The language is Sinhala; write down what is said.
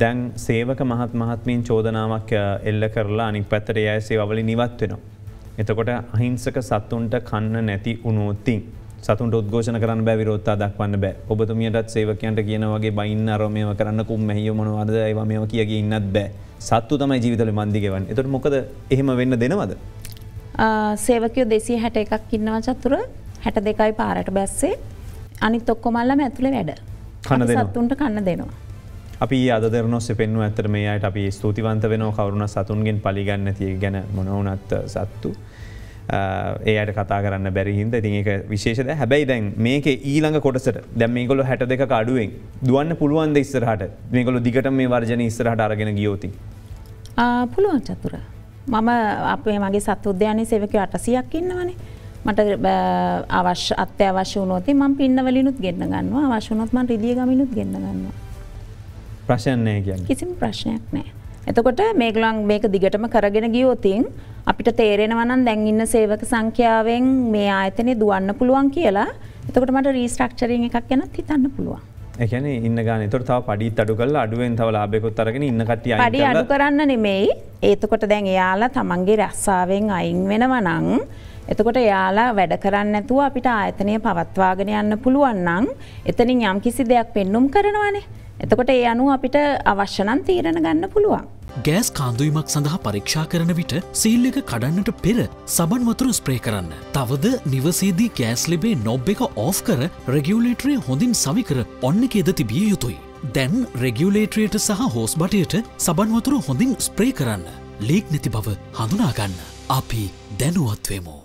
දැන් සේවක මහත් මහත්මීන් චෝදනාවක් එල්ල කරලා අනික් පැත්තට යෑසේ අවලි නිවත් වෙනවා. එතකොට අහිංසක සත්තුන්ට කන්න නැති උනෝතින්. සතුන්ට උද්ඝෝෂණ කරන්න බෑ විරෝත්තා දක්වන්න බෑ ඔබතුමියටත් සේවකයන්ට කියන වගේ බයින්න අරමයම කරන්න කුම් මැහිය මොනවාද ඒවා මෙම කියගේ ඉන්නත් බෑ සත්තු තමයි ජීවිතල මන්දිගවන් එතට මොකද එහෙම වෙන්න දෙනවද. සේවකයෝ දෙසී හැට එකක් ඉන්නවා චතුර හැට දෙකයි පාරට බැස්සේ අනිත් ඔක්කොමල්ලම ඇතුළ වැඩ කන්න සත්තුන්ට කන්න දෙනවා. අපි අදරනොස් පෙන්ව ඇතර මේයට අපි ස්තුතිවන්ත වෙන කවරුණ සතුන්ගෙන් පලිගන්න තිය ගැන මොනවනත් සත්තු. ඒයට කතා කරන්න බැරිහින්ද ඉතින් ඒක විශේෂද හැබැයි දැන් මේක ඊළඟ කොටසට දැම් මේකොල හැට දෙක අඩුවෙන් දුවන්න පුළුවන්ද ඉස්සරහට මේකොල දිගට මේ වර්ජන ඉස්සරහට අරගෙන ගියෝති. පුළුවන් චතුර. මම අපේ මගේ සත් උද්‍යානය සෙවක අටසියක් ඉන්නවනේ. මට අවශ්‍ය අත්‍යවශ්‍ය වනොති ම පින්නවලිනුත් ගෙන්න්න ගන්නවා අවශ්‍යනොත්ම රිදිය ගමිනුත් ගෙන්න්න ගන්නවා. ප්‍රශ්නය කිය කිසිම ප්‍රශ්නයක් නෑ. එතකොට මේගලන් මේක දිගටම කරගෙන ගියෝතින් අපිට තේරෙනවනන් දැන්ඉන්න සේවක සංඛ්‍යාවෙන් මේ ආයතනය දුවන්න පුළුවන් කියලා එතකට මට රීස්ට්‍රක්චරින් එකක් ගැනත් හිතන්න පුළුවන්. එකන ඉන්න ගන තොර තාව පඩි අඩු කල අඩුවෙන් තව ලාබෙකුත් අරගෙන ඉන්න කටිය පඩි අඩු කරන්න නෙමෙයි ඒතකොට දැන් එයාලා තමන්ගේ රැස්සාාවෙන් අයින් වෙනවනං එතකොට යාලා වැඩ කරන්න ඇතුව අපිට ආයතනය පවත්වාගෙන යන්න පුළුවන්නම් එතනින් යම් කිසි දෙයක් පෙන්නුම් කරනවානේ. එතකොට ඒ අනු අපිට අවශ්‍යනන් තීරණ ගන්න පුළුවන්. ගෑස් කාන්දුවීමක් සඳහා පරීක්ෂා කරන විට සීල් එක කඩන්නට පෙර සබන් වතුර ස්ප්‍රේ කරන්න. තවද නිවසේදී ගෑස් ලිබේ නොබ් එක ඕෆ් කර රෙගියවලේටරේ හොඳින් සවිකර ඔන්න එකෙද තිබිය යුතුයි. දැන් රෙගියවලේටරයට සහ හෝස් බටයට සබන්වතුර හොඳින් ස්ප්‍රේ කරන්න. ලේක් නැති බව හඳුනාගන්න. අපි දැනුවත්වේමෝ.